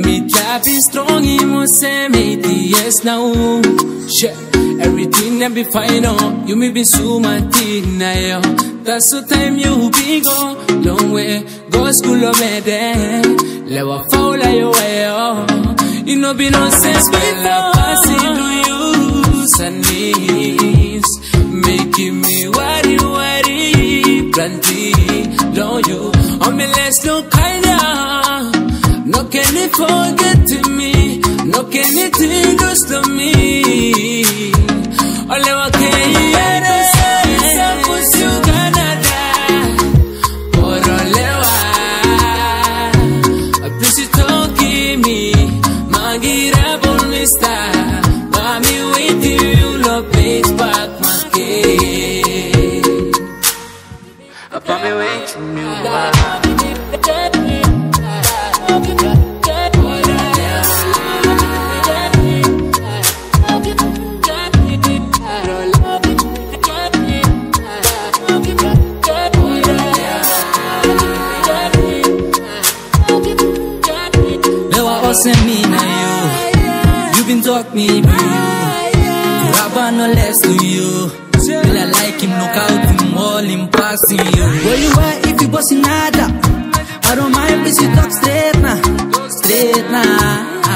love is strong, you must say me yes now. Yeah, everything that be fine, oh, you may be so my thing now. That's the time you be go long way, go school of me there. Let what fall your way, oh. You know be no sense before passing to you, Sundays, making me worry, worry, plenty, don't you? On me less no kinda, can it forget me, no can it think just to me. All I can hear is a push you Canada, or olewa, a pussy talking me, Magira bon mister, Mommy wait till you love pays back my cake. Up on me way to ose me na you You been talk me blue Rabba no less to you. Girl I like him knock out him all him passing you. Where you are if you bossy nada I don't mind if you talk straight now. Straight now.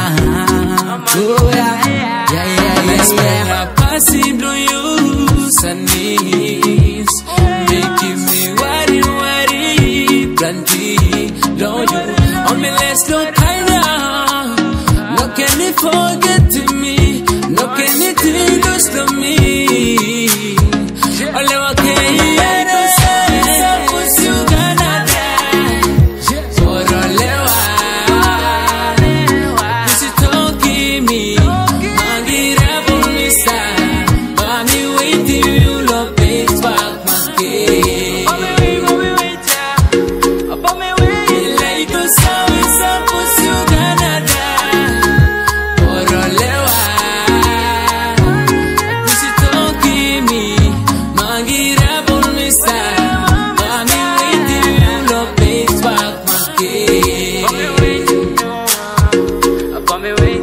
Uh-huh. Oh yeah. Yeah yeah Let's yeah. Yeah spend a passing to you, worry, plenty, don't you? On me less no forgetting me. me with